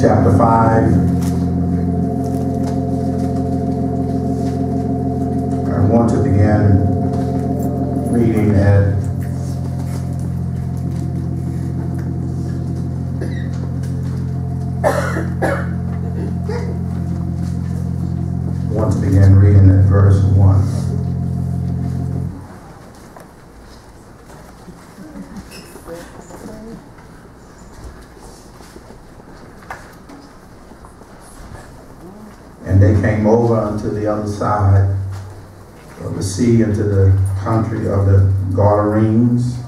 chapter 5. I want to begin reading at I want to begin reading at verse 1. And they came over unto the other side of the sea into the country of the Gadarenes.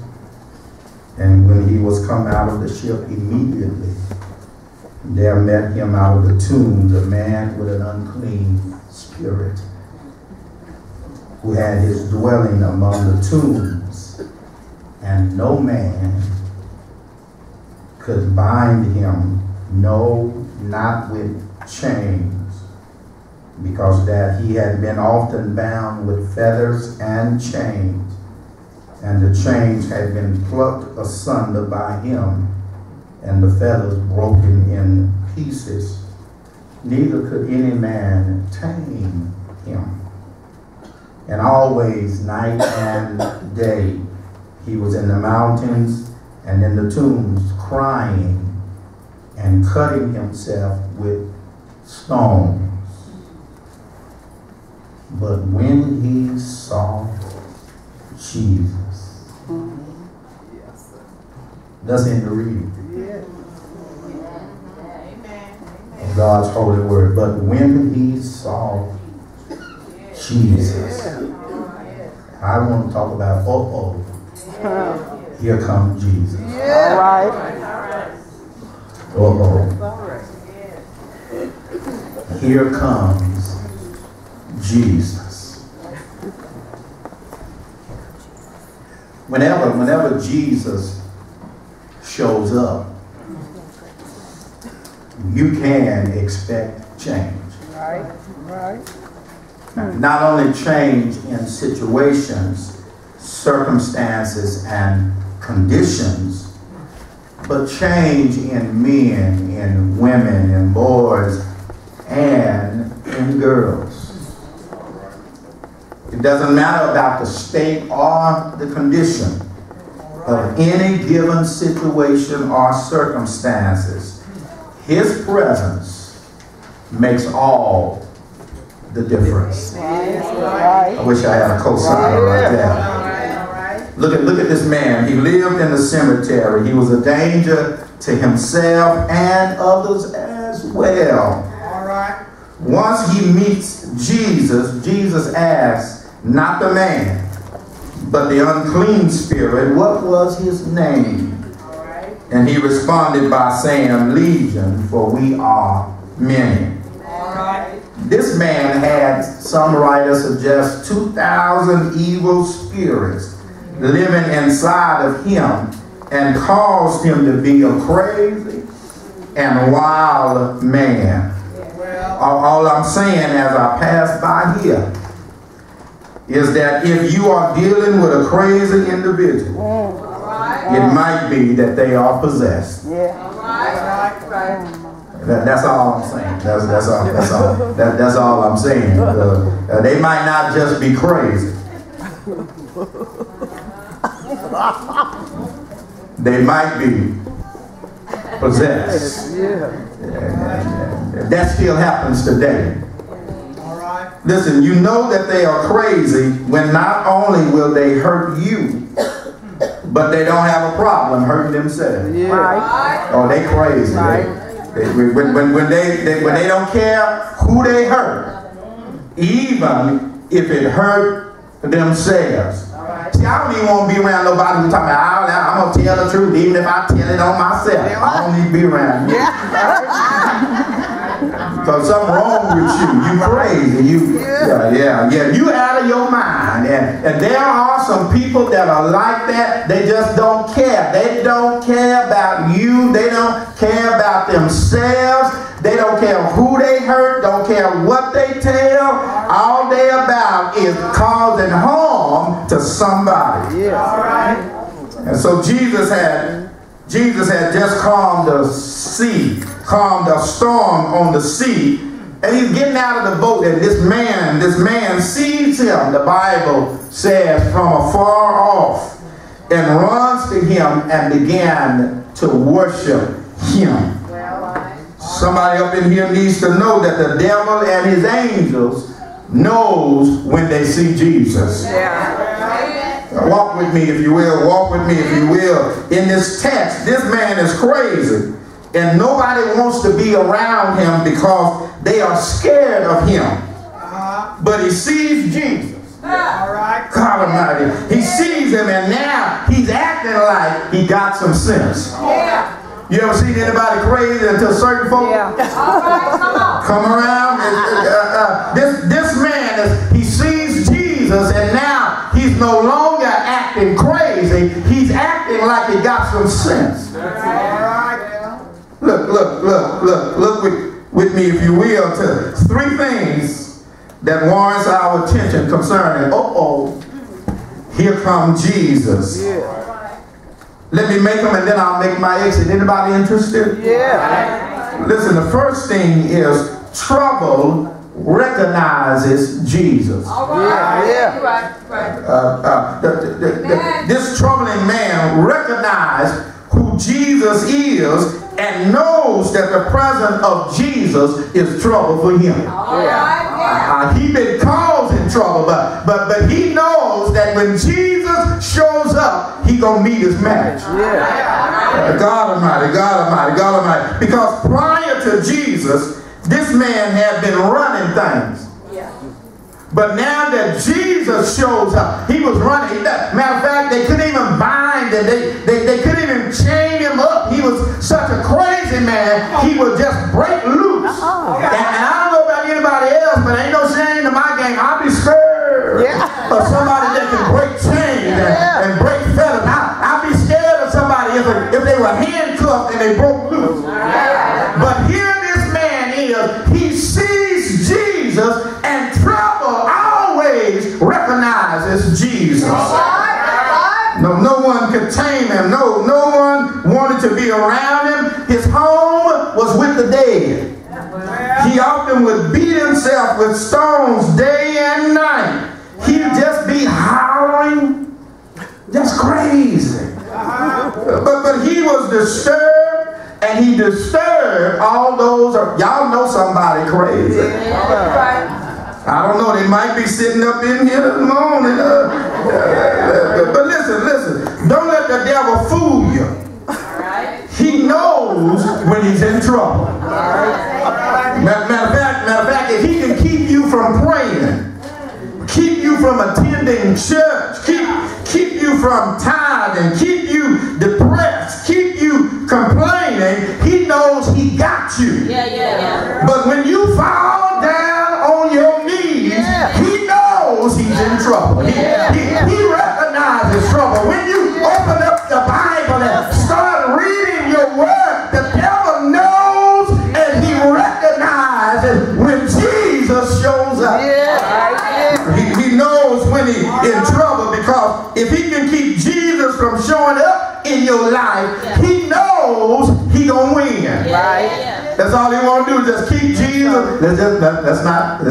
And when he was come out of the ship, immediately there met him out of the tombs a man with an unclean spirit, who had his dwelling among the tombs, and no man could bind him, no, not with chains, because that he had been often bound with fetters and chains, and the chains had been plucked asunder by him, and the fetters broken in pieces. Neither could any man tame him. And always, night and day, he was in the mountains and in the tombs, crying and cutting himself with stones. But when he saw Jesus, that's in the reading of God's holy word. But when he saw Jesus, I want to talk about, oh, oh, here comes Jesus. All right. Uh-oh. Here comes Jesus. Whenever, whenever Jesus shows up, you can expect change. Right. Right. Not only change in situations, circumstances, and conditions, but change in men, in women, in boys, and in girls. It doesn't matter about the state or the condition of any given situation or circumstances. His presence makes all the difference. I wish I had a cosigner right there. Look at look at this man. He lived in the cemetery. He was a danger to himself and others as well. All right. Once he meets Jesus, Jesus asks, not the man, but the unclean spirit, what was his name? Right. And he responded by saying, Legion, for we are many. Right. This man had, some writers suggest, 2,000 evil spirits living inside of him and caused him to be a crazy and wild man. Well, all I'm saying as I pass by here is that if you are dealing with a crazy individual, all right. it might be that they are possessed. Yeah. All right. Right. Right. That, that's all I'm saying. That's, that's all. That's all. That, that's all I'm saying. Uh, uh, they might not just be crazy. They might be possessed. Yeah. That still happens today. All right. Listen, you know that they are crazy when not only will they hurt you, but they don't have a problem hurting themselves. Yeah. Right. Oh, they crazy. Right. They, they- when, when, when, they, they, when they don't care who they hurt, even if it hurt themselves. All right. See, I don't even want to be around nobody who talking about, "Ah, I'm going to tell the truth even if I tell it on myself. I don't need to be around you. Because something wrong with you. You crazy. You, yeah, yeah, yeah. You out of your mind. And, and there are some people that are like that. They just don't care. They don't care about you. They don't care about themselves. They don't care who they hurt. Don't care what they tell. All they about is causing harm to somebody. Yeah. All right. And so Jesus had Jesus had just calmed the sea calmed a storm on the sea. And he's getting out of the boat, and this man, this man sees him, the Bible says, from afar off, and runs to him and began to worship him. Somebody up in here needs to know that the devil and his angels knows when they see Jesus. Yeah. Walk with me if you will. Walk with me if you will. In this text, this man is crazy. And nobody wants to be around him because they are scared of him. But he sees Jesus. All right. God Almighty. He sees him and now he's acting like he got some sense. You ever seen anybody crazy until certain folks Yeah. come around? And, look, look, look, look with, with me, if you will, to three things that warrants our attention concerning, uh-oh, here comes Jesus. Let me make them and then I'll make my exit. Anybody interested? Yeah. Listen, the first thing is trouble recognizes Jesus. Yeah. Yeah. Uh, uh, the- the- the- the- this troubling man recognized who Jesus is and knows that the presence of Jesus is trouble for him. Uh, he been causing trouble, but but but he knows that when Jesus shows up, he gonna meet his match. Uh, God Almighty, God Almighty, God Almighty. Because prior to Jesus, this man had been running things. But now that Jesus shows up, he was running. Matter of fact, they couldn't even bind him. They, they, they couldn't even chain him up. He was such a crazy man, he would just break with stones day and night. He'd just be howling, just crazy. But, but he was disturbed and he disturbed all those, y'all know somebody crazy. I don't know, they might be sitting up in here this morning. uh, uh, but listen, listen, don't let the devil fool you. He knows when he's in trouble. From attending church, keep keep you from tithing, keep you depressed, keep you complaining, he knows he got you. Yeah, yeah, yeah. But when you fall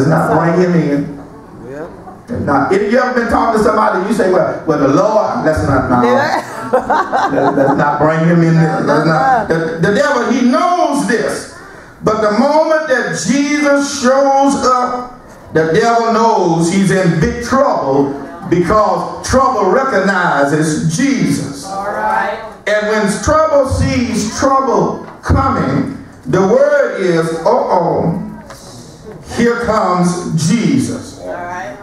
let's not bring him in. Yeah. Now, if you ever been talking to somebody, you say, "Well, well, the Lord." Let's not. No, let's, not bring him in. There. Let's not. The, the devil, he knows this, but the moment that Jesus shows up, the devil knows he's in big trouble because trouble recognizes Jesus. All right. And when trouble sees trouble coming, the word is, uh oh, here comes Jesus. All right.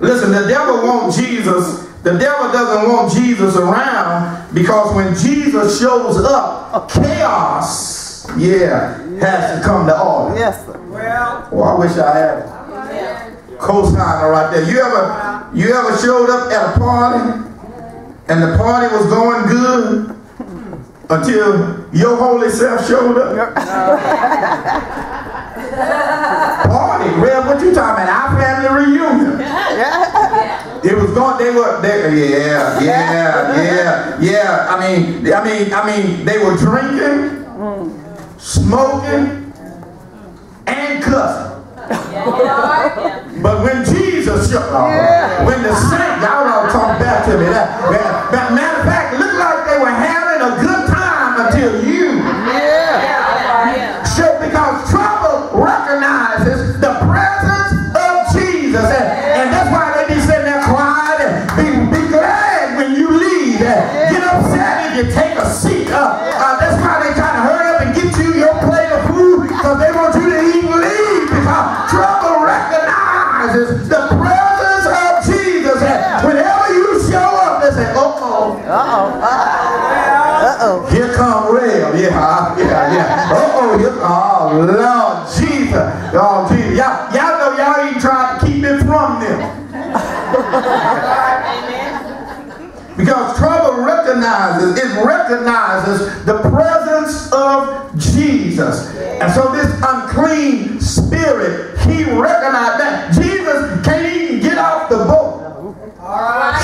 Listen, the devil wants Jesus, the devil doesn't want Jesus around because when Jesus shows up, chaos, yeah, has to come to order. Yes, sir. Well, Well, I wish I had a co-signer right there. You ever, you ever showed up at a party and the party was going good until your holy self showed up? Party, Rev, what you talking about? Our family reunion. Yeah. It was going. They were. They, yeah, yeah, yeah, yeah. I mean, I mean, I mean, they were drinking. smoking, and cussing. But when Jesus showed up, Yeah. when the saint, y'all don't talk back to me. That, that, that matter of fact, recognizes the presence of Jesus. And so this unclean spirit, he recognized that. Jesus can't even get off the boat.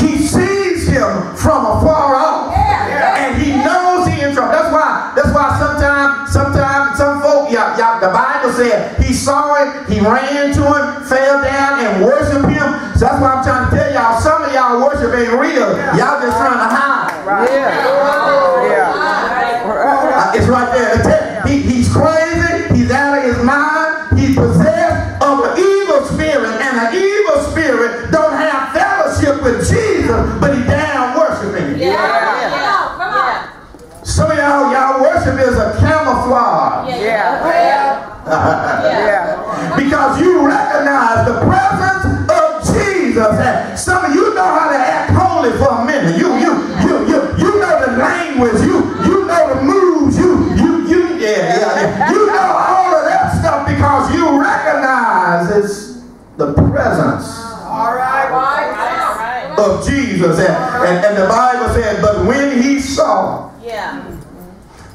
He sees him from afar off. And he knows he in trouble. That's why, that's why sometimes, sometimes some folk, y'all, y'all, the Bible said he saw it, he ran to him, fell down and worshiped him. So that's why I'm trying to tell y'all, some of y'all worship ain't real. Y'all just trying to hide. Yeah. Camouflage. Yeah. Yeah. Because you recognize the presence of Jesus. And some of you know how to act holy for a minute. You you you you you know the language. You you know the moves. You you you yeah yeah. yeah. You know all of that stuff because you recognize it's the presence All right. of Jesus. And, and, and the Bible said, but when he saw,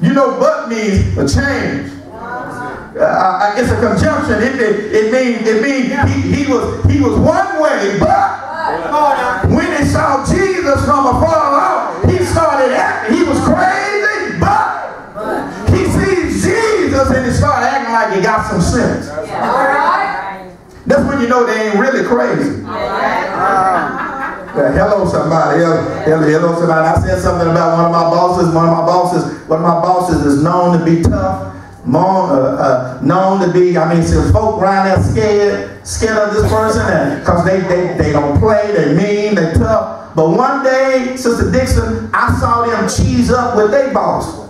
you know, but means a change. Uh, it's a conjunction. It, it, it means it means he, he was he was one way, but Come on now. when he saw Jesus from afar off, he started acting. He was crazy, but he sees Jesus and he started acting like he got some sense. That's when you know they ain't really crazy. Hello, somebody. Hello, hello, somebody. I said something about one of my bosses. One of my bosses. One of my bosses is known to be tough. Known, uh, uh, known to be. I mean, some folk around there scared, scared of this person, because they, they they don't play. They mean. They tough. But one day, Sister Dixon, I saw them cheese up with their boss.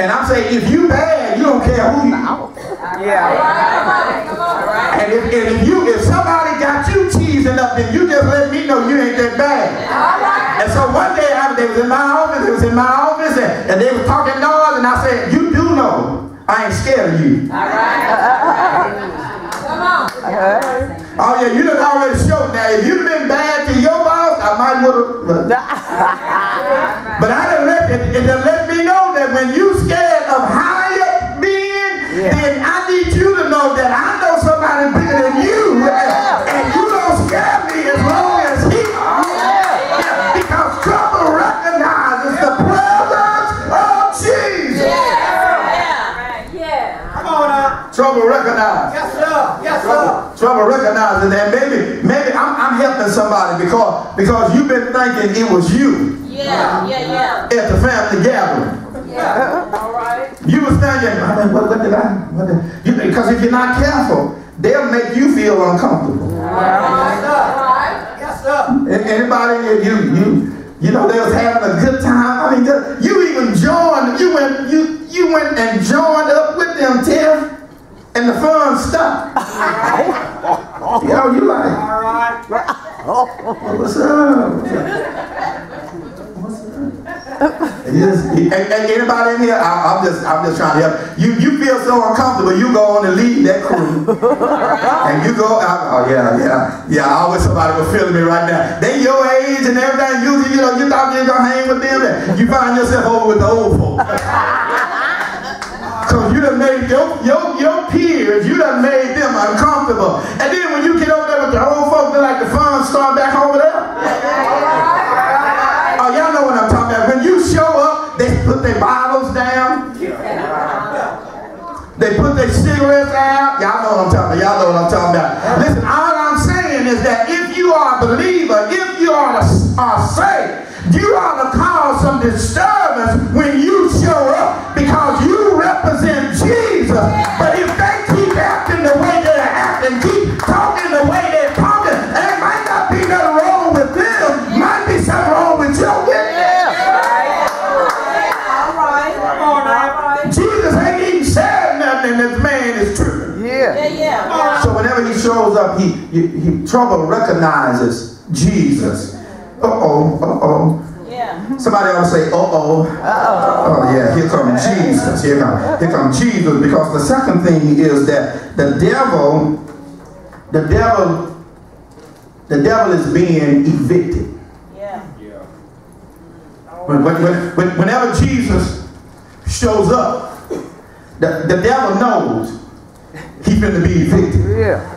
And I'm saying, if you bad, you don't care who you. Yeah. And if, and if you if somebody got you cheesing up, then you just let me know you ain't that bad. And so one day I, they was in my office, they was in my office, and, and they were talking noise, and I said, you do know I ain't scared of you. All right. Uh, uh, uh, come on. Oh yeah, you done already showed now. If you've been bad to your boss, I might would have. But I done let it, it done let me know that when you scared of higher being, Yeah. then I need you to know that I know somebody bigger than you. And, and you don't scare me as long as he Yeah, Because trouble recognizes the presence of Jesus. Yeah. Yeah. Come on now. Trouble recognizes. Yes, sir. Yes, sir. Trouble, trouble recognizing that maybe maybe I'm, I'm helping somebody because because you've been thinking it was you Yeah, yeah, yeah. at the family gathering. You was thinking, I mean, what, what did I? What did, you, because if you're not careful, they'll make you feel uncomfortable. Yes, sir. Yes, sir. Anybody you you you know they was having a good time. I mean, the- you even joined. You went you you went and joined up with them, Tiff, and the fun stopped. you know, you like. All right. What's up? What's up? And just- and- and anybody in here? I, I'm just, I'm just trying to help. You, you feel so uncomfortable. You go on and lead that crew, and you go. out oh yeah, yeah, yeah. I always somebody was feeling me right now. They your age and everything. You, you know, you thought you was gonna hang with them, and you find yourself over with the old folks. Cause you done made your, your, your peers, you done made them uncomfortable. And then when you get over there with the old folks, they like the fun start back over there. Know what I'm talking about. Y'all know what I'm talking about. Listen, all I'm saying is that if you are a believer, if you are, a, are saved, you ought to cause some disturbance when you show up because you represent Jesus. But if trouble recognizes Jesus. Uh-oh, uh-oh. Yeah. Somebody ought to say, uh-oh. Uh oh Oh, yeah, here comes Jesus. Here comes here come Jesus. Because the second thing is that the devil, the devil, the devil is being evicted. Yeah. When, when, when- when- whenever Jesus shows up, the, the devil knows he's going to be evicted. Yeah.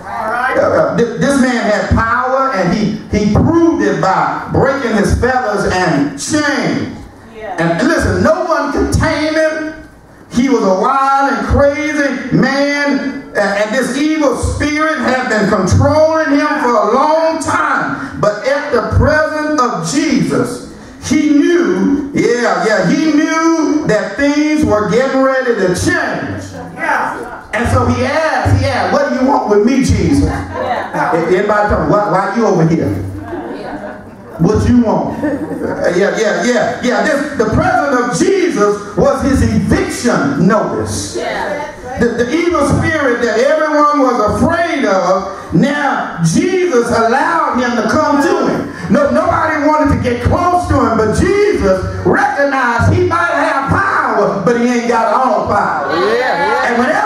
Uh, thi- this man had power and he, he proved it by breaking his fetters and chains. Yeah. And, listen, no one could tame him. He was a wild and crazy man, and, and this evil spirit had been controlling him for a long time. But at the presence of Jesus, he knew, yeah, yeah, he knew that things were getting ready to change. Yeah. And so he asked, what do you want with me, Jesus? Yeah. Everybody tell me, why, why you over here? What you want? Uh, yeah, yeah, yeah, yeah. This, the presence of Jesus was his eviction notice. Yeah. The, the evil spirit that everyone was afraid of, now Jesus allowed him to come to him. No, nobody wanted to get close to him, but Jesus recognized he might have power, but he ain't got all power. Yeah. And whenever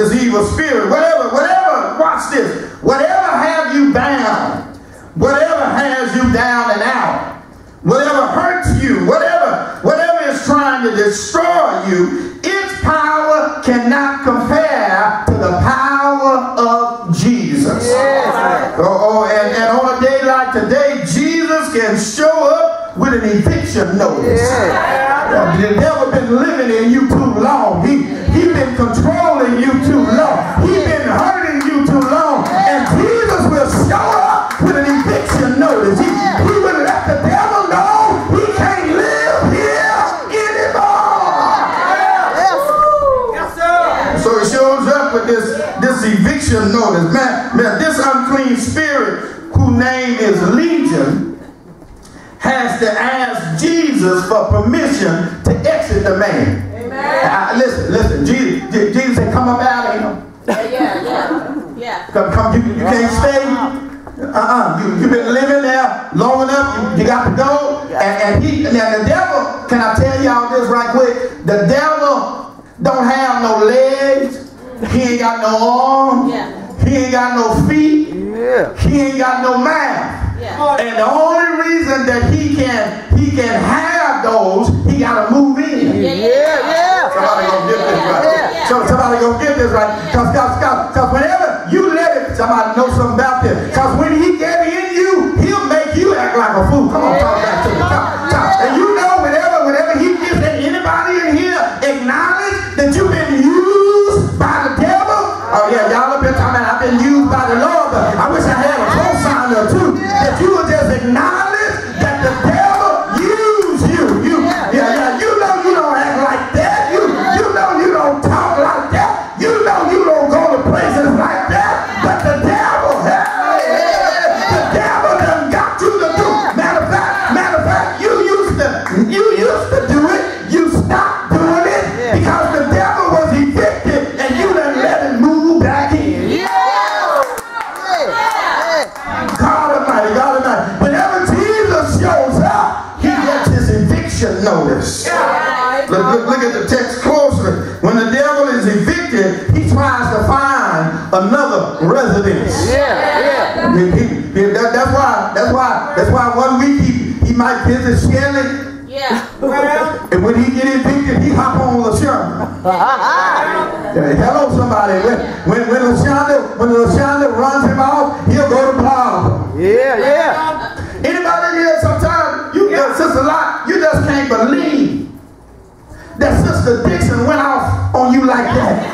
This, evil spirit, whatever, whatever, watch this. Whatever have you bound, whatever has you down and out, whatever hurts you, whatever, whatever is trying to destroy you, its power cannot compare to the power of Jesus. Yes. Oh, oh, and, and on a day like today, Jesus can show up with an eviction notice. Uh, The devil been living in you too long. He he been controlling you too long. He been hurting you too long. And Jesus will show up with an eviction notice. He, he will let the devil know he can't live here anymore. Yes, sir. So he shows up with this, this eviction notice. Man, man, this unclean spirit, whose name is Legion, has to ask Jesus for permission to exit the man. Uh, listen, listen, Jesus, Je- Jesus said, come up out of him. Yeah. Yeah. Yeah. Come, come, you, you can't stay. Uh-uh. You, you've been living there long enough. You, you got to go. And, and he, now the devil, can I tell y'all this right quick? The devil don't have no legs. He ain't got no arms. Yeah. He ain't got no feet. Yeah. He ain't got no mouth. Yeah. And the only reason that he can he can have those, he gotta move in. Yeah. Yeah. Somebody gonna get this right. So somebody gonna get this right. Cause, cause, cause, cause whenever you let it, somebody know something about this. Cause when he get in you, he'll make you act like a fool. Come on, talk back he he hop on LaShonda. Yeah, hello, somebody. When when when LaShonda when LaShonda runs him off, he'll go to Blog Yeah, yeah. Anybody here sometimes, you yeah. Sister Lot, you just can't believe that Sister Dixon went off on you like that.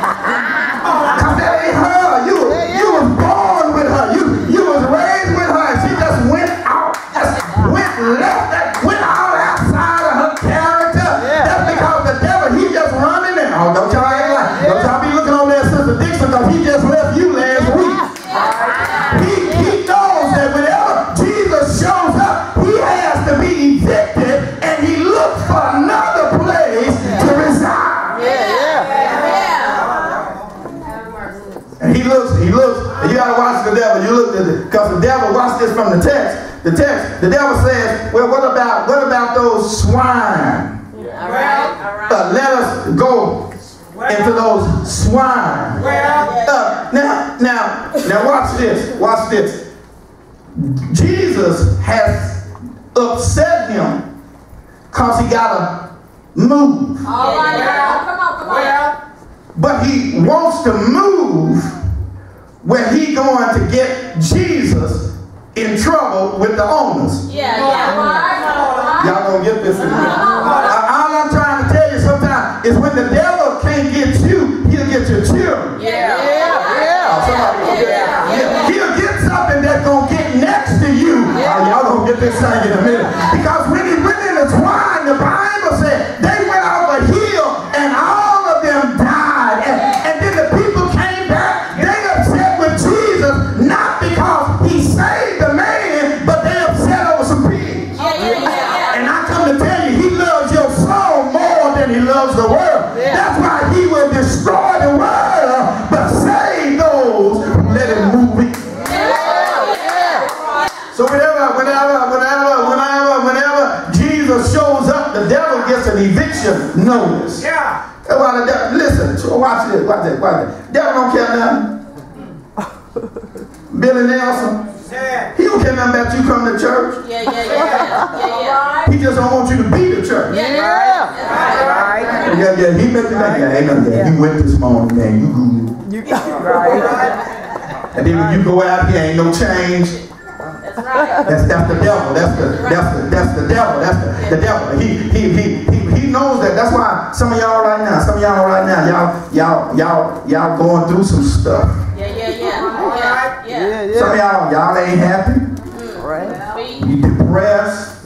Upset him because he gotta move. All right, girl. Come on, come on. But he wants to move where he going to get Jesus in trouble with the owners. Yeah, yeah. Right, Y'all gonna get this in here. Uh, All I'm trying to tell you sometimes is when the devil can't get you, he'll get your children. Eviction notice. Yeah. That's why the devil, listen, so watch this, watch this, watch this. Devil don't care nothing. Billy Nelson, Yeah. he don't care nothing about you coming to church. Yeah, yeah, yeah. Yeah, yeah. He just don't want you to be the church. Yeah, yeah. Right. Yeah, yeah, he make you think, yeah, ain't nothing there. You went this morning, man, you good. You right. And then when you go out here, ain't no change. That's right. That's that's the devil. That's the that's the that's the devil. That's the, the devil. He he he he he knows that. That's why some of y'all right now, some of y'all right now, y'all y'all y'all y'all going through some stuff. Yeah, yeah, yeah. Yeah, yeah. Some of y'all y'all ain't happy. Mm-hmm. Right. You depressed.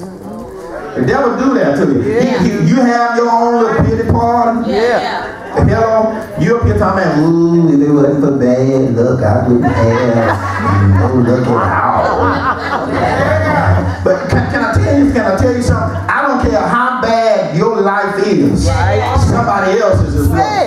The devil do that to you. He- he- you have your own little pity party. Yeah, yeah. The hell, you up here talking about, ooh, if it wasn't for bad luck, I wouldn't have no luck at all. But is. Somebody else's is worse. And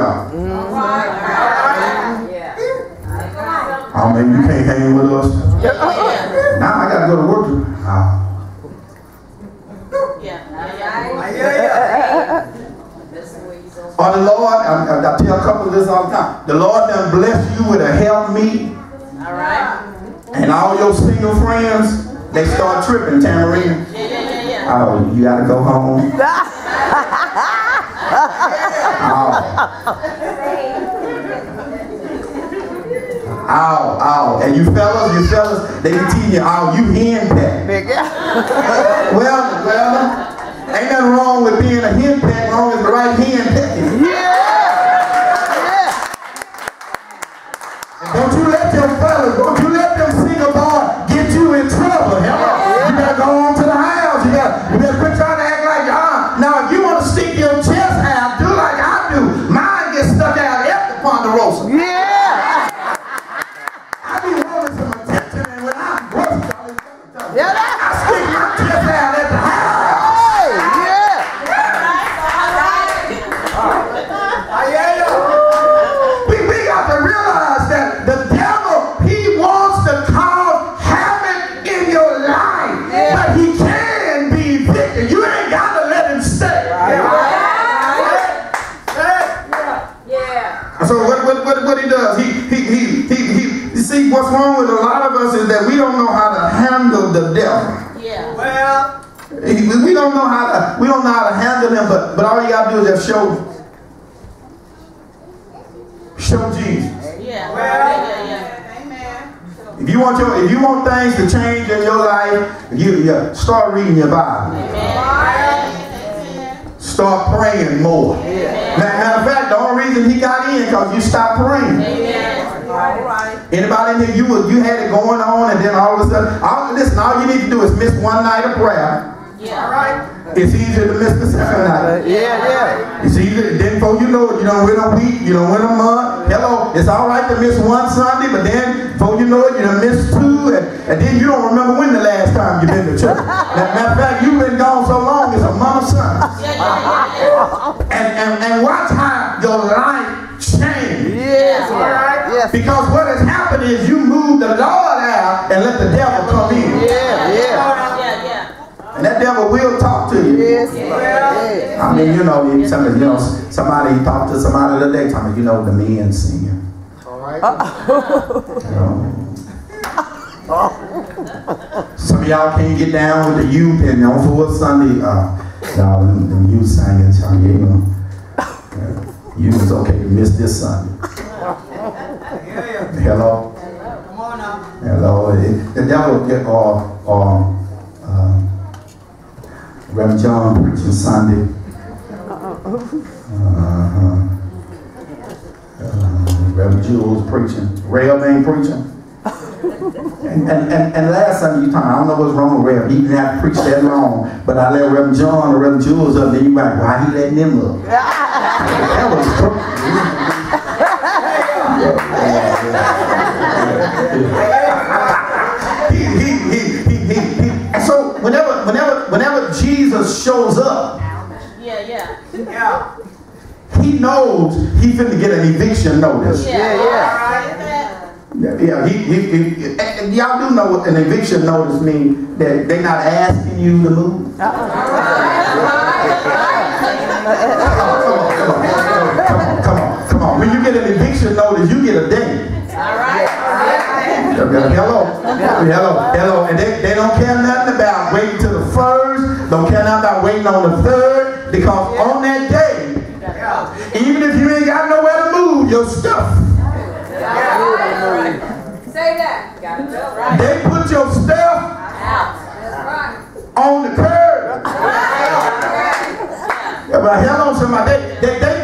when you get a job? All right. All right. Yeah. Oh man, you can't hang with us. Yeah. Now I gotta go to work. Oh. Yeah. Yeah. Yeah, yeah. Or the Lord, I, I, tell a couple of this all the time. The Lord done bless you with a help me, All right. and all your single friends, they start tripping, Tamarina. Yeah, yeah, yeah, yeah. Oh, you gotta go home. ow, ow. And you fellas, you fellas, they can teaching you, ow, you hen pack. Nigga. well, well, Ain't nothing wrong with being a hen peck, wrong with the right hand pecking. Yeah! Don't you let your fellas, don't you let them sing about get you in trouble. Hell, you gotta go on to the house. You got. you gotta show show Jesus. Yeah. well. Yeah, yeah, Amen. If you want your if you want things to change in your life, you, you start reading your Bible. Amen. Start praying more. yeah. Matter, matter of fact, the only reason he got in because you stopped praying. Amen. All right. Anybody in here, you was you had it going on, and then all of a sudden, all, listen, all you need to do is miss one night of prayer. All Yeah. right. It's easier to miss the second night. Uh, yeah, yeah. It's easier. Then before you know it, you don't win a week, you don't win a month. Hello, it's all right to miss one Sunday, but then before you know it, you done miss two, and, and then you don't remember when the last time you've been to church. Matter of fact, you've been gone so long, it's a month son. Yeah, yeah, yeah, And, and, and watch how your life changed. Yes, All right. yes. Because what has happened is you move the Lord out and let the devil come in. Yeah, yeah. yeah. Yeah, yeah. And that devil will talk to you. Yes, yes. I mean, you know, you- somebody, you know, somebody talked to somebody the other day, talking, you know, the men singing. All right. You know. Some of y'all can't get down with the youth and on fourth Sunday, uh, y'all, them, them youth singing, so you know, you it's okay to miss this Sunday. Yeah, yeah. Hello? Come on now. Hello? It- The devil, get or, or, uh, Reverend John preaching Sunday. Uh-huh. Uh, Reverend Jules preaching. Rail ain't preaching. And, and, and, and last Sunday you talking, I don't know what's wrong with Reverend. He didn't have to preach that long. But I let Reverend John or Reverend Jules up, then you like, why he letting them up? That was he, shows up, Yeah, yeah. Yeah. he knows he's finna get an eviction notice. Yeah, Yeah, yeah. All right. Yeah, yeah, he, he, he, and- and y'all do know what an eviction notice means, that they're not asking you to move. Uh-uh. Uh-uh. Come on, come on, come on, come on. When you get an eviction notice, you get a day. All right. Hello, hello, hello, and they, they don't care nothing about waiting till the first, don't care nothing about waiting on the third, because on that day, even if you ain't got nowhere to move, your stuff, Say that. Got it. Right. they put your stuff Out. On the curb. But hello, somebody. They, they, they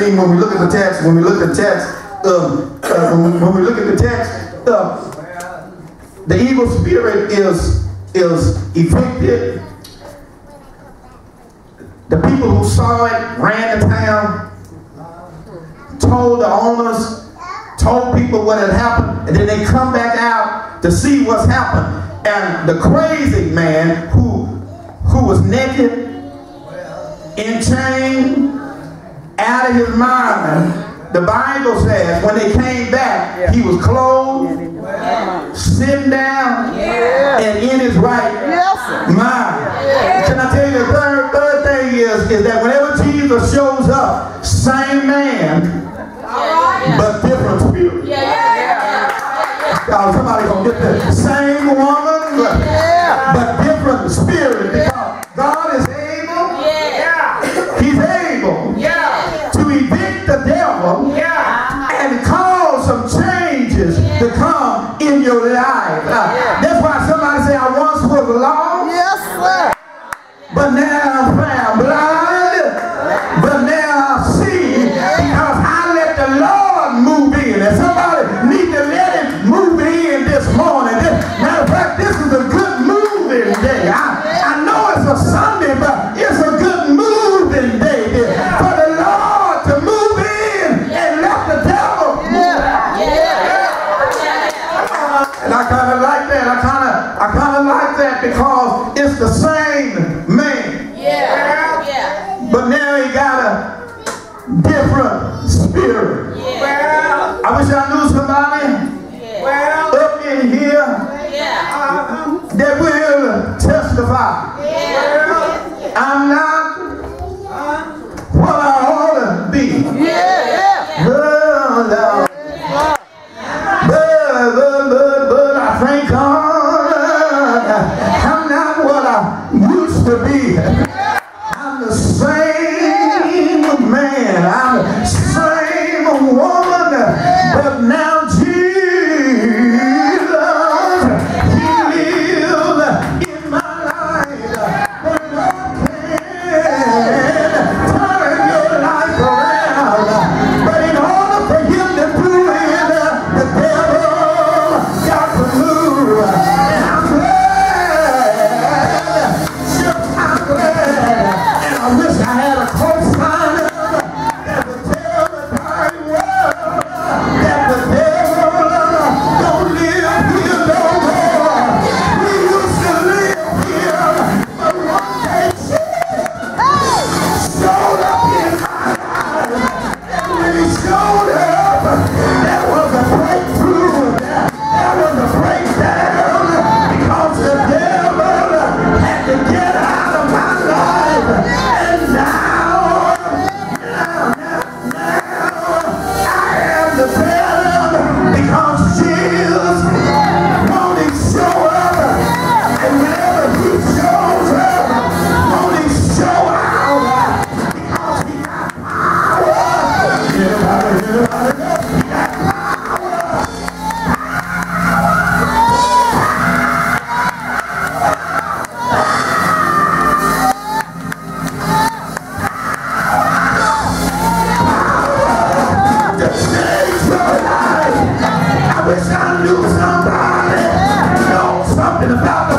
When we look at the text, when we look at the text, um, uh, when, when we look at the text, uh, the evil spirit is is evicted. The people who saw it ran to town, told the owners, told people what had happened, and then they come back out to see what's happened. And the crazy man who who was naked, in chain, out of his mind. The Bible says when they came back, he was clothed, sitting down, and in his right mind. Can I tell you the third, third thing is, is that whenever Jesus shows up, same man, but different spirit. Somebody gonna get this. somebody, you know something about